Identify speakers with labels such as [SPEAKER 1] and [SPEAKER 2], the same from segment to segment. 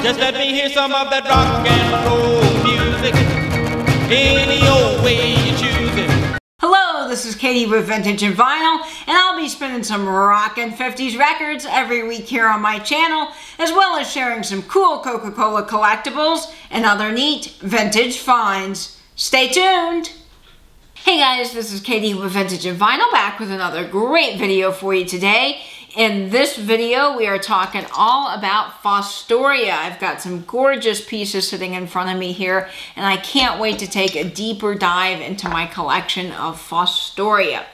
[SPEAKER 1] Just let me hear some of that rock and roll music. Any old way you choose it.
[SPEAKER 2] Hello, this is Katie with Vintage and Vinyl, and I'll be spinning some rockin' 50s records every week here on my channel, as well as sharing some cool Coca-Cola collectibles and other neat vintage finds. Stay tuned! Hey guys, this is Katie with Vintage and Vinyl back with another great video for you today. In this video, we are talking all about Fostoria. I've got some gorgeous pieces sitting in front of me here, and I can't wait to take a deeper dive into my collection of Fostoria.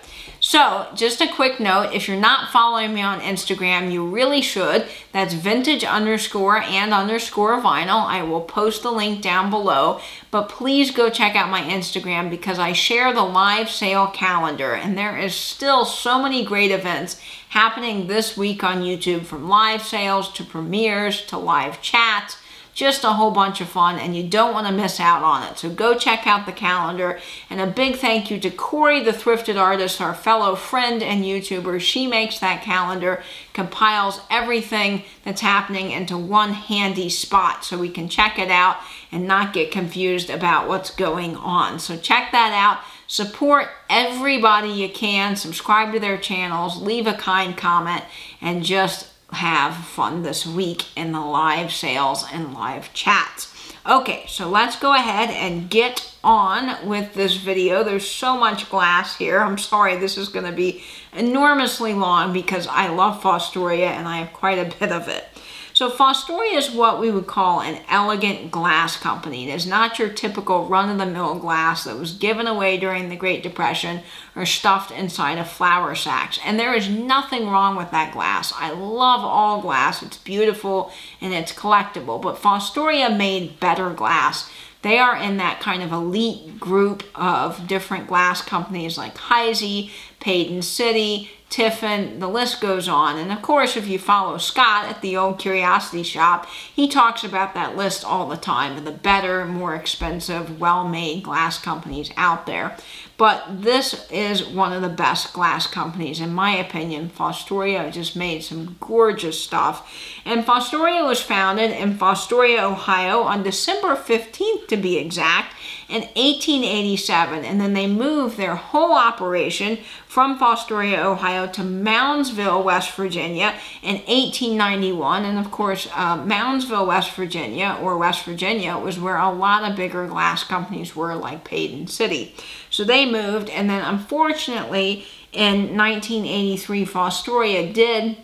[SPEAKER 2] So just a quick note, if you're not following me on Instagram, you really should. That's vintage underscore and underscore vinyl. I will post the link down below, but please go check out my Instagram because I share the live sale calendar and there is still so many great events happening this week on YouTube from live sales to premieres to live chats just a whole bunch of fun and you don't want to miss out on it. So go check out the calendar. And a big thank you to Kori, the Thrifted Artist, our fellow friend and YouTuber. She makes that calendar, compiles everything that's happening into one handy spot so we can check it out and not get confused about what's going on. So check that out. Support everybody you can. Subscribe to their channels. Leave a kind comment and just have fun this week in the live sales and live chats. Okay, so let's go ahead and get on with this video. There's so much glass here. I'm sorry, this is going to be enormously long because I love Fostoria and I have quite a bit of it. So Fostoria is what we would call an elegant glass company. It is not your typical run-of-the-mill glass that was given away during the Great Depression or stuffed inside of flour sacks. And there is nothing wrong with that glass. I love all glass. It's beautiful and it's collectible. But Fostoria made better glass. They are in that kind of elite group of different glass companies like Heisey, Paden City, Tiffin, the list goes on. And of course, if you follow Scott at the old Curiosity Shop, he talks about that list all the time of the better, more expensive, well-made glass companies out there. But this is one of the best glass companies, in my opinion. Fostoria just made some gorgeous stuff. And Fostoria was founded in Fostoria, Ohio on December 15th, to be exact, in 1887. And then they moved their whole operation from Fostoria, Ohio to Moundsville, West Virginia in 1891. And of course, uh, Moundsville, West Virginia, or West Virginia, was where a lot of bigger glass companies were like Paden City. So they moved, and then unfortunately, in 1983, Fostoria did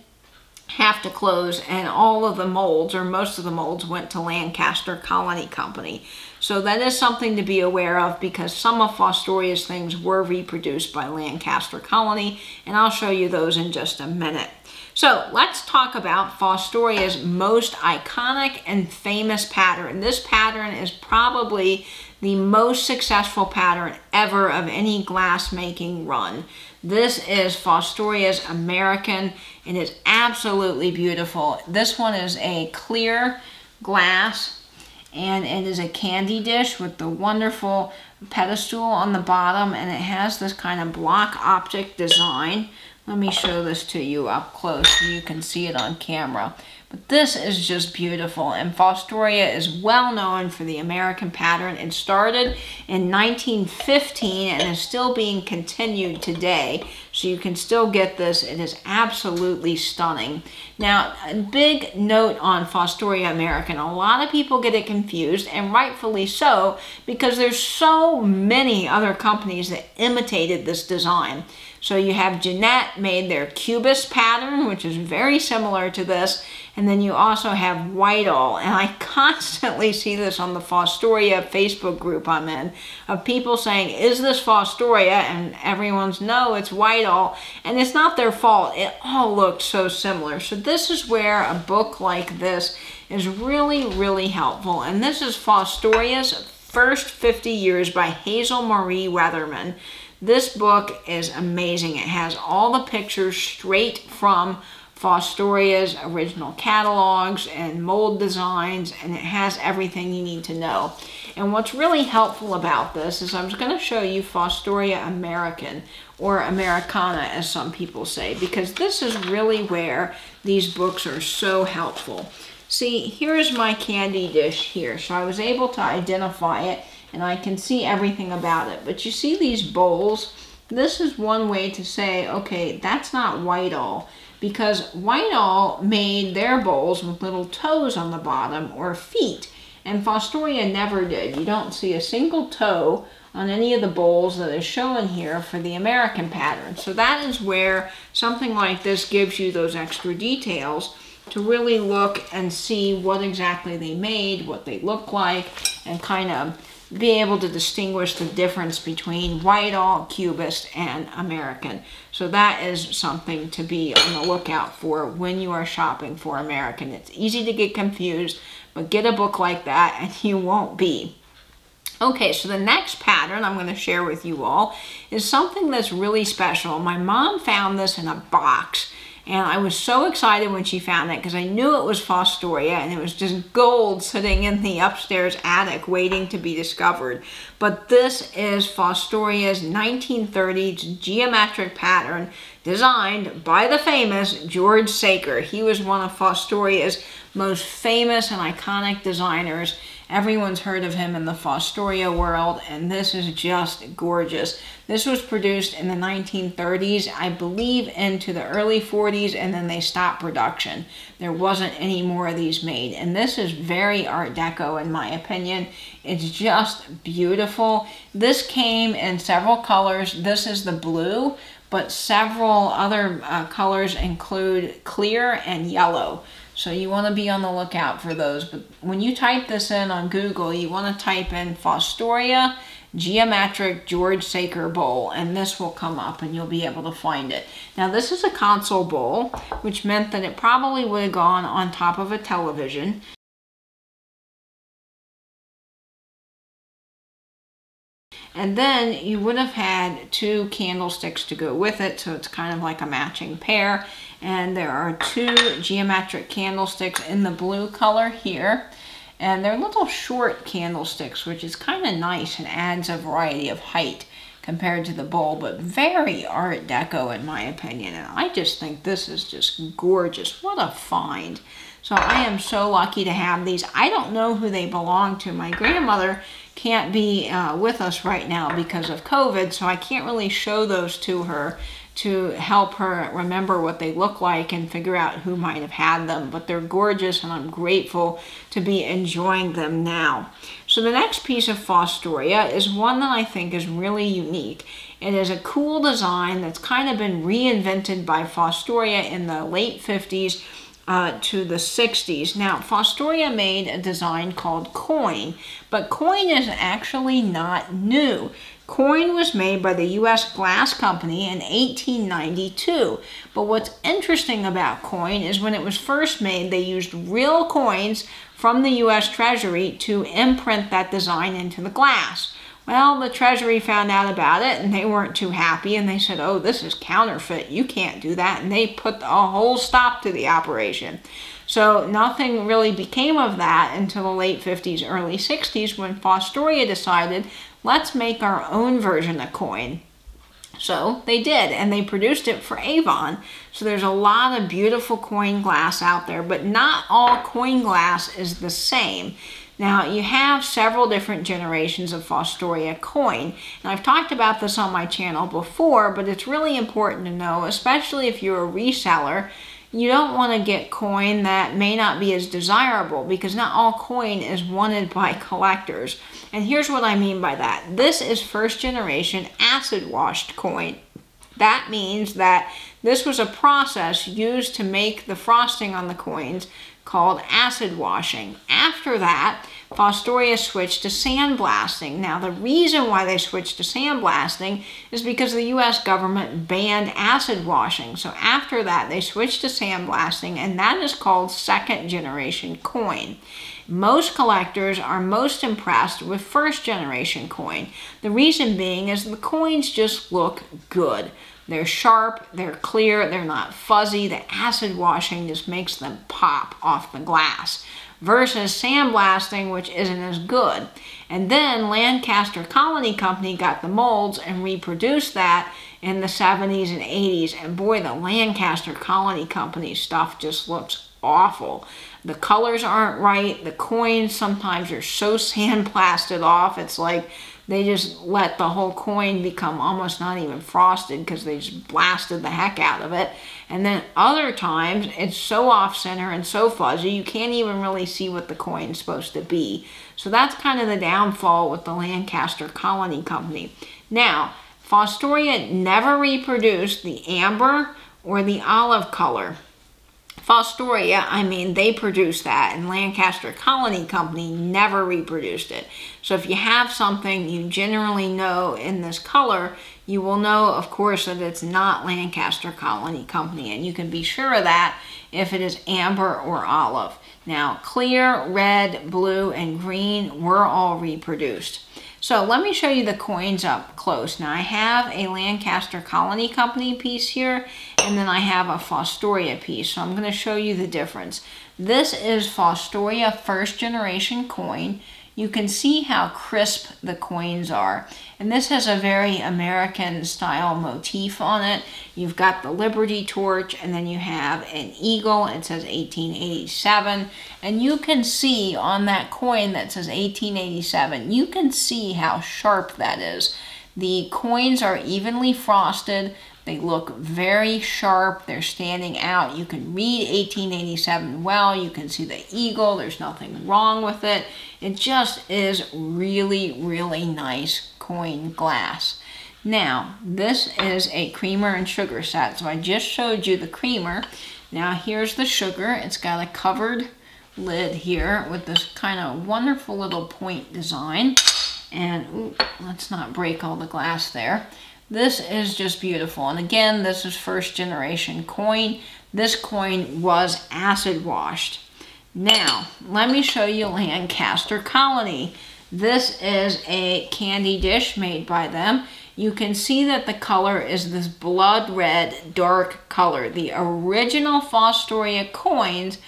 [SPEAKER 2] have to close and all of the molds or most of the molds went to Lancaster Colony Company. So that is something to be aware of because some of Fostoria's things were reproduced by Lancaster Colony and I'll show you those in just a minute. So let's talk about Fostoria's most iconic and famous pattern. This pattern is probably the most successful pattern ever of any glass making run. This is Fostoria's American and it's absolutely beautiful. This one is a clear glass and it is a candy dish with the wonderful pedestal on the bottom and it has this kind of block optic design. Let me show this to you up close so you can see it on camera. But this is just beautiful, and Fostoria is well known for the American pattern. It started in 1915 and is still being continued today, so you can still get this. It is absolutely stunning. Now, a big note on Fostoria American. A lot of people get it confused, and rightfully so, because there's so many other companies that imitated this design. So you have Jeannette made their Cubist pattern, which is very similar to this. And then you also have Whitehall. And I constantly see this on the Fostoria Facebook group I'm in of people saying, is this Fostoria? And everyone's, no, it's Whitehall. And it's not their fault. It all looks so similar. So this is where a book like this is really, really helpful. And this is Fostoria's First 50 Years by Hazel Marie Weatherman. This book is amazing. It has all the pictures straight from Fostoria's original catalogs and mold designs, and it has everything you need to know. And what's really helpful about this is I'm just going to show you Fostoria American, or Americana as some people say, because this is really where these books are so helpful. See, here's my candy dish here. So I was able to identify it and I can see everything about it. But you see these bowls? This is one way to say, okay, that's not Whitehall because Whitehall made their bowls with little toes on the bottom or feet. And Fostoria never did. You don't see a single toe on any of the bowls that is shown here for the American pattern. So that is where something like this gives you those extra details to really look and see what exactly they made, what they look like, and kind of be able to distinguish the difference between Whitehall, Cubist, and American. So that is something to be on the lookout for when you are shopping for American. It's easy to get confused, but get a book like that and you won't be. Okay, so the next pattern I'm going to share with you all is something that's really special. My mom found this in a box and I was so excited when she found it because I knew it was Fostoria and it was just gold sitting in the upstairs attic waiting to be discovered. But this is Fostoria's 1930s geometric pattern designed by the famous George Sakier. He was one of Fostoria's most famous and iconic designers Everyone's heard of him in the Fostoria world, and this is just gorgeous. This was produced in the 1930s, I believe into the early 40s, and then they stopped production. There wasn't any more of these made, and this is very Art Deco in my opinion. It's just beautiful. This came in several colors. This is the blue, but several other uh, colors include clear and yellow. So you want to be on the lookout for those. But when you type this in on Google, you want to type in Fostoria Geometric George Sakier Bowl, and this will come up and you'll be able to find it. Now this is a console bowl, which meant that it probably would have gone on top of a television. And then you would have had two candlesticks to go with it, so it's kind of like a matching pair. And there are two geometric candlesticks in the blue color here. And they're little short candlesticks, which is kind of nice and adds a variety of height compared to the bowl, but very Art Deco in my opinion. And I just think this is just gorgeous. What a find. So I am so lucky to have these. I don't know who they belong to. My grandmother can't be uh, with us right now because of COVID, so I can't really show those to her to help her remember what they look like and figure out who might have had them. But they're gorgeous and I'm grateful to be enjoying them now. So the next piece of Fostoria is one that I think is really unique. It is a cool design that's kind of been reinvented by Fostoria in the late 50s uh, to the 60s. Now, Fostoria made a design called Coin, but Coin is actually not new. Coin was made by the U.S. Glass Company in 1892. But what's interesting about Coin is when it was first made, they used real coins from the U.S. Treasury to imprint that design into the glass. Well, the Treasury found out about it and they weren't too happy and they said, oh, this is counterfeit. You can't do that. And they put a whole stop to the operation. So nothing really became of that until the late 50s, early 60s when Fostoria decided, let's make our own version of coin. So they did, and they produced it for Avon. So there's a lot of beautiful coin glass out there, but not all coin glass is the same. Now, you have several different generations of Fostoria coin, and I've talked about this on my channel before, but it's really important to know, especially if you're a reseller, you don't want to get coin that may not be as desirable because not all coin is wanted by collectors. And here's what I mean by that. This is first generation acid washed coin. That means that this was a process used to make the frosting on the coins called acid washing. After that, Fostoria switched to sandblasting. Now, the reason why they switched to sandblasting is because the U.S. government banned acid washing. So after that, they switched to sandblasting, and that is called second generation coin. Most collectors are most impressed with first generation coin. The reason being is the coins just look good. They're sharp, they're clear, they're not fuzzy. The acid washing just makes them pop off the glass versus sandblasting, which isn't as good. And then Lancaster Colony Company got the molds and reproduced that in the 70s and 80s. And boy, the Lancaster Colony Company stuff just looks awful. the colors aren't right. The coins sometimes are so sandblasted off. It's like they just let the whole coin become almost not even frosted because they just blasted the heck out of it. And then other times it's so off center and so fuzzy you can't even really see what the coin's supposed to be. So that's kind of the downfall with the Lancaster Colony Company. Now, Fostoria never reproduced the amber or the olive color. Fostoria, I mean, they produced that, and Lancaster Colony Company never reproduced it. So if you have something you generally know in this color, you will know, of course, that it's not Lancaster Colony Company, and you can be sure of that if it is amber or olive. Now, clear, red, blue, and green were all reproduced. So let me show you the coins up close. Now I have a Lancaster Colony Company piece here, and then I have a Fostoria piece. So I'm going to show you the difference. This is Fostoria first generation coin you can see how crisp the coins are. And this has a very American style motif on it. You've got the Liberty torch and then you have an eagle. It says 1887. And you can see on that coin that says 1887, you can see how sharp that is. The coins are evenly frosted. They look very sharp. They're standing out. You can read 1887 well. You can see the eagle. There's nothing wrong with it. It just is really, really nice coin glass. Now, this is a creamer and sugar set. So I just showed you the creamer. Now here's the sugar. It's got a covered lid here with this kind of wonderful little point design. And ooh, let's not break all the glass there. This is just beautiful. And again, this is first generation coin. This coin was acid washed. Now, let me show you Lancaster Colony. This is a candy dish made by them. You can see that the color is this blood red, dark color. The original Fostoria coins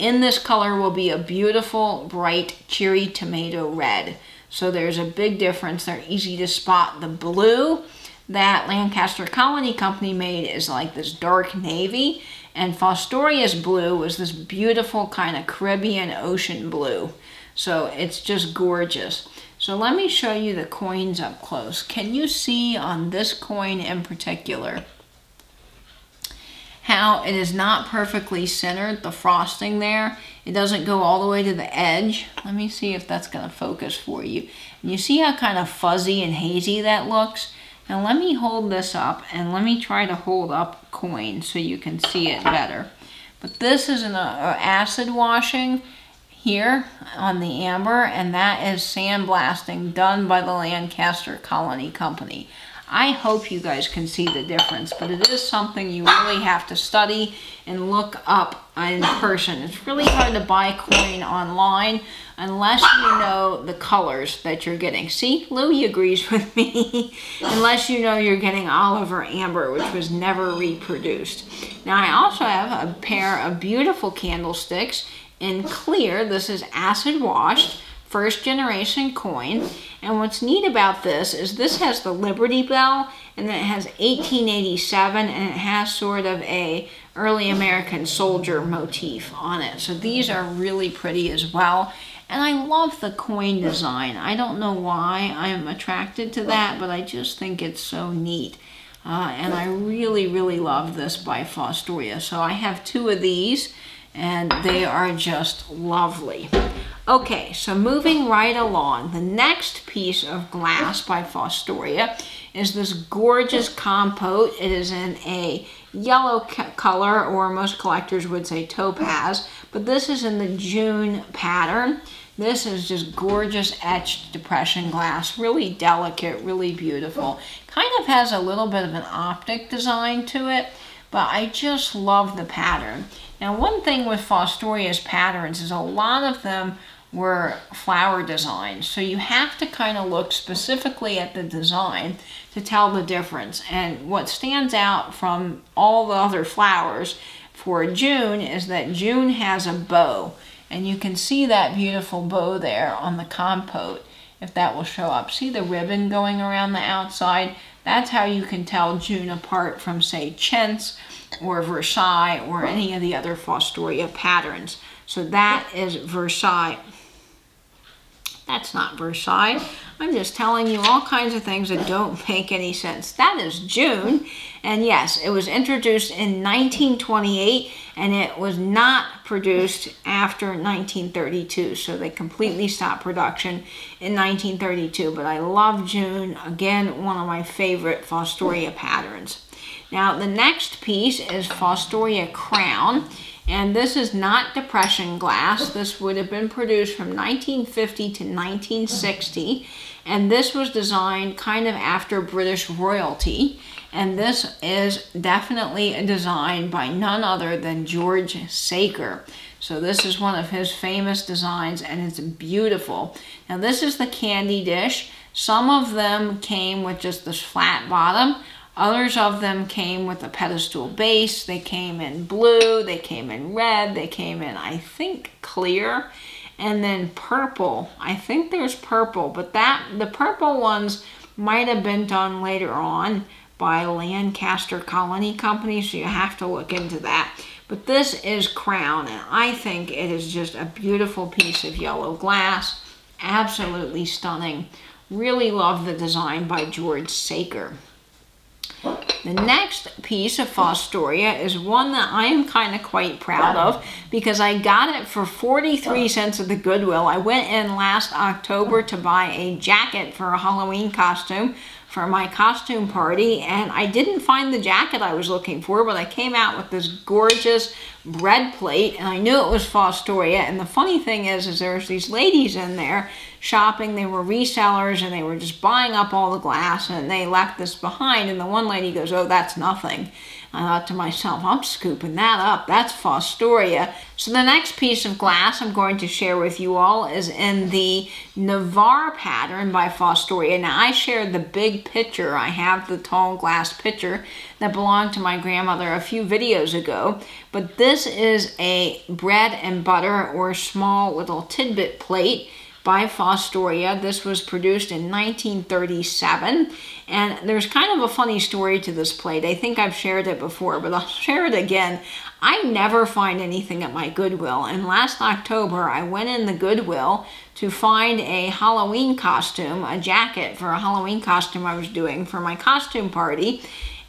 [SPEAKER 2] in this color will be a beautiful, bright, cherry tomato red. So there's a big difference. They're easy to spot. The blue that Lancaster Colony Company made is like this dark navy, and Fostoria's blue was this beautiful kind of Caribbean ocean blue. So it's just gorgeous. So let me show you the coins up close. Can you see on this coin in particular how it is not perfectly centered, the frosting there? It doesn't go all the way to the edge. Let me see if that's going to focus for you. And you see how kind of fuzzy and hazy that looks? Now let me hold this up and let me try to hold up coin so you can see it better. But this is an uh, acid washing here on the amber and that is sandblasting done by the Lancaster Colony Company. I hope you guys can see the difference, but it is something you really have to study and look up in person. It's really hard to buy coin online unless you know the colors that you're getting. See, Louie agrees with me. unless you know you're getting Oliver Amber, which was never reproduced. Now, I also have a pair of beautiful candlesticks in clear. This is acid washed first generation coin. And what's neat about this is this has the Liberty Bell and then it has 1887 and it has sort of a early American soldier motif on it. So these are really pretty as well. And I love the coin design. I don't know why I'm attracted to that, but I just think it's so neat. Uh, and I really, really love this by Fostoria. So I have two of these and they are just lovely. Okay, so moving right along, the next piece of glass by Fostoria is this gorgeous compote. It is in a yellow color, or most collectors would say topaz, but this is in the June pattern. This is just gorgeous etched depression glass, really delicate, really beautiful. Kind of has a little bit of an optic design to it, but I just love the pattern. Now, one thing with Fostoria's patterns is a lot of them were flower designs. So you have to kind of look specifically at the design to tell the difference. And what stands out from all the other flowers for June is that June has a bow. And you can see that beautiful bow there on the compote, if that will show up. See the ribbon going around the outside? That's how you can tell June apart from, say, Chintz or Versailles or any of the other Fostoria patterns. So that is Versailles. That's not Versailles. I'm just telling you all kinds of things that don't make any sense. That is June. And yes, it was introduced in 1928 and it was not produced after 1932. So they completely stopped production in 1932. But I love June. Again, one of my favorite Fostoria patterns. Now the next piece is Fostoria Crown. And this is not depression glass. This would have been produced from 1950 to 1960. And this was designed kind of after British royalty. And this is definitely a design by none other than George Sakier. So this is one of his famous designs and it's beautiful. Now this is the candy dish. Some of them came with just this flat bottom. Others of them came with a pedestal base. They came in blue, they came in red, they came in, I think, clear, and then purple. I think there's purple, but that the purple ones might have been done later on by Lancaster Colony Company, so you have to look into that. But this is Crown, and I think it is just a beautiful piece of yellow glass. Absolutely stunning. Really love the design by George Sakier. The next piece of Fostoria is one that I am kind of quite proud of because I got it for 43 cents at the Goodwill. I went in last October to buy a jacket for a Halloween costume for my costume party and I didn't find the jacket I was looking for but I came out with this gorgeous bread plate and I knew it was Fostoria and the funny thing is is there's these ladies in there shopping they were resellers and they were just buying up all the glass and they left this behind and the one lady goes oh that's nothing I thought to myself, I'm scooping that up. That's Fostoria. So the next piece of glass I'm going to share with you all is in the Navarre pattern by Fostoria. Now I shared the big pitcher. I have the tall glass pitcher that belonged to my grandmother a few videos ago. But this is a bread and butter or small little tidbit plate by Fostoria. This was produced in 1937. And there's kind of a funny story to this plate. I think I've shared it before, but I'll share it again. I never find anything at my Goodwill. And last October, I went in the Goodwill to find a Halloween costume, a jacket for a Halloween costume I was doing for my costume party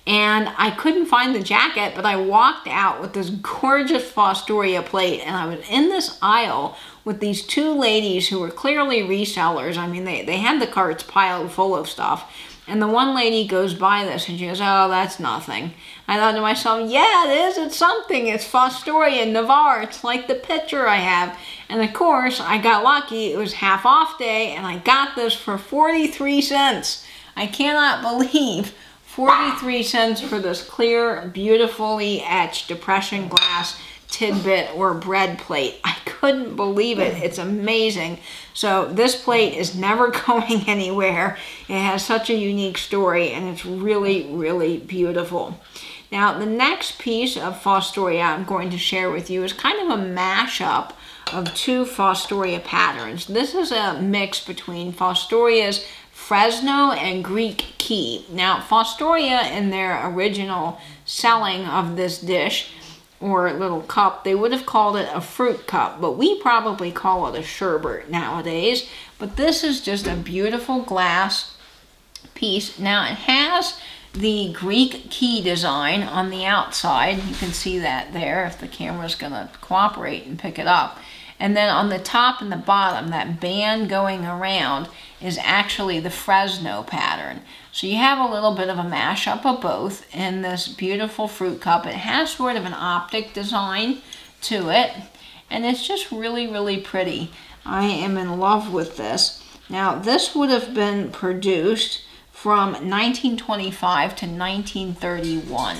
[SPEAKER 2] and I couldn't find the jacket, but I walked out with this gorgeous Fostoria plate, and I was in this aisle with these two ladies who were clearly resellers. I mean, they, they had the carts piled full of stuff. And the one lady goes by this and she goes, oh, that's nothing. I thought to myself, yeah, it is. It's something. It's Fostoria Navarre. It's like the picture I have. And of course, I got lucky. It was half off day and I got this for 43 cents. I cannot believe 43 cents for this clear, beautifully etched depression glass tidbit or bread plate. I couldn't believe it. It's amazing. So this plate is never going anywhere. It has such a unique story and it's really, really beautiful. Now the next piece of Fostoria I'm going to share with you is kind of a mashup of two Fostoria patterns. This is a mix between Fostoria's Fresno and Greek Key. Now, Fostoria in their original selling of this dish or little cup, they would have called it a fruit cup, but we probably call it a sherbet nowadays. But this is just a beautiful glass piece. Now, it has the Greek key design on the outside. You can see that there if the camera's going to cooperate and pick it up. And then on the top and the bottom, that band going around is actually the Fresno pattern. So you have a little bit of a mashup of both in this beautiful fruit cup. It has sort of an optic design to it. And it's just really, really pretty. I am in love with this. Now, this would have been produced from 1925 to 1931.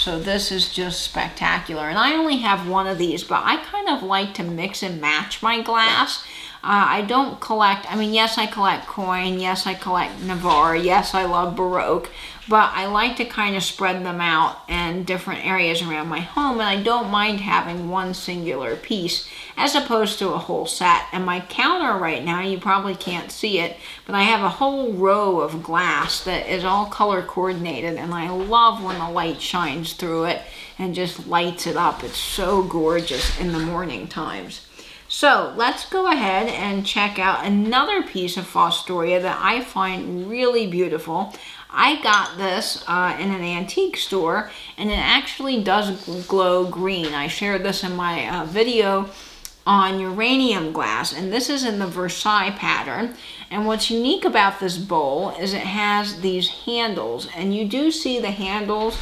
[SPEAKER 2] So this is just spectacular. And I only have one of these, but I kind of like to mix and match my glass. Uh, I don't collect, I mean, yes, I collect coin. Yes, I collect Navarre. Yes, I love Baroque. but I like to kind of spread them out in different areas around my home and I don't mind having one singular piece as opposed to a whole set. And my counter right now, you probably can't see it, but I have a whole row of glass that is all color coordinated and I love when the light shines through it and just lights it up. It's so gorgeous in the morning times. So let's go ahead and check out another piece of Fostoria that I find really beautiful. I got this uh, in an antique store and it actually does glow green. I shared this in my uh, video on uranium glass and this is in the Versailles pattern and what's unique about this bowl is it has these handles and you do see the handles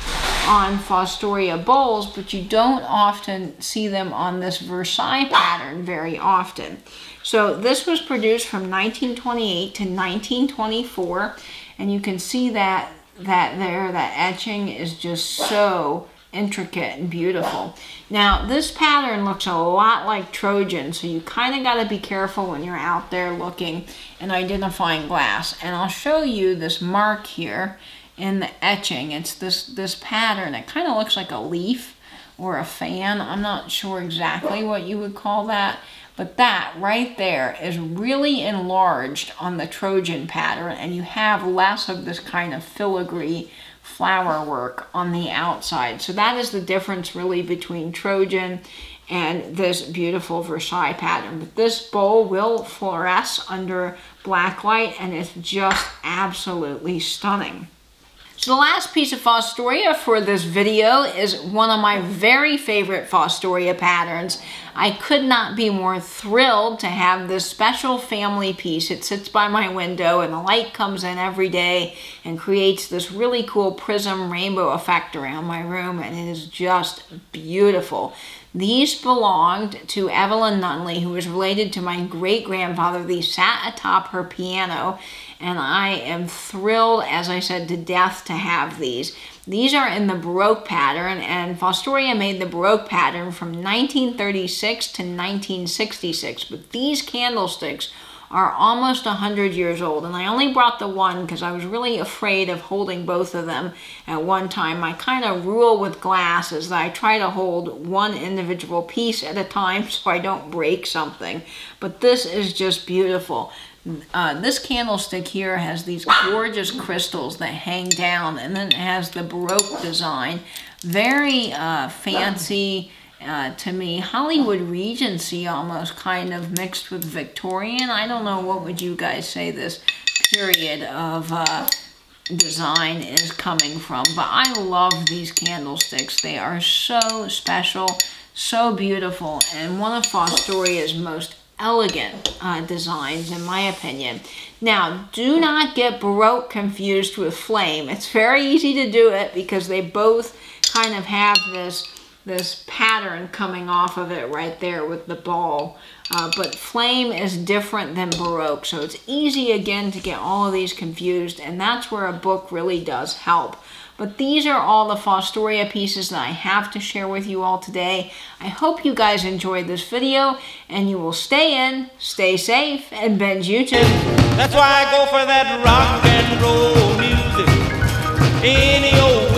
[SPEAKER 2] on Fostoria bowls but you don't often see them on this Versailles pattern very often. So this was produced from 1928 to 1924 and you can see that that there that etching is just so intricate and beautiful. Now this pattern looks a lot like Trojan so you kind of got to be careful when you're out there looking and identifying glass and I'll show you this mark here in the etching. It's this this pattern. It kind of looks like a leaf or a fan. I'm not sure exactly what you would call that but that right there is really enlarged on the Trojan pattern and you have less of this kind of filigree flower work on the outside. So that is the difference really between Trojan and this beautiful Versailles pattern. But this bowl will fluoresce under black light and it's just absolutely stunning. The last piece of Fostoria for this video is one of my very favorite Fostoria patterns. I could not be more thrilled to have this special family piece. It sits by my window and the light comes in every day and creates this really cool prism rainbow effect around my room and it is just beautiful. These belonged to Evelyn Nunley, who was related to my great-grandfather. These sat atop her piano and I am thrilled, as I said, to death to have these. These are in the Baroque pattern, and Fostoria made the Baroque pattern from 1936 to 1966, but these candlesticks are almost 100 years old. And I only brought the one because I was really afraid of holding both of them at one time. My kind of rule with glass is that I try to hold one individual piece at a time so I don't break something. But this is just beautiful. Uh, this candlestick here has these gorgeous crystals that hang down and then it has the Baroque design. Very uh, fancy uh, to me. Hollywood Regency almost kind of mixed with Victorian. I don't know what would you guys say this period of uh, design is coming from. But I love these candlesticks. They are so special, so beautiful, and one of Fostoria's most elegant uh, designs in my opinion. Now, do not get Baroque confused with Flame. It's very easy to do it because they both kind of have this this pattern coming off of it right there with the ball. Uh, but Flame is different than Baroque, so it's easy again to get all of these confused, and that's where a book really does help. But these are all the Fostoria pieces that I have to share with you all today. I hope you guys enjoyed this video and you will stay in, stay safe, and bend YouTube.
[SPEAKER 1] That's why I go for that rock and roll music. Any old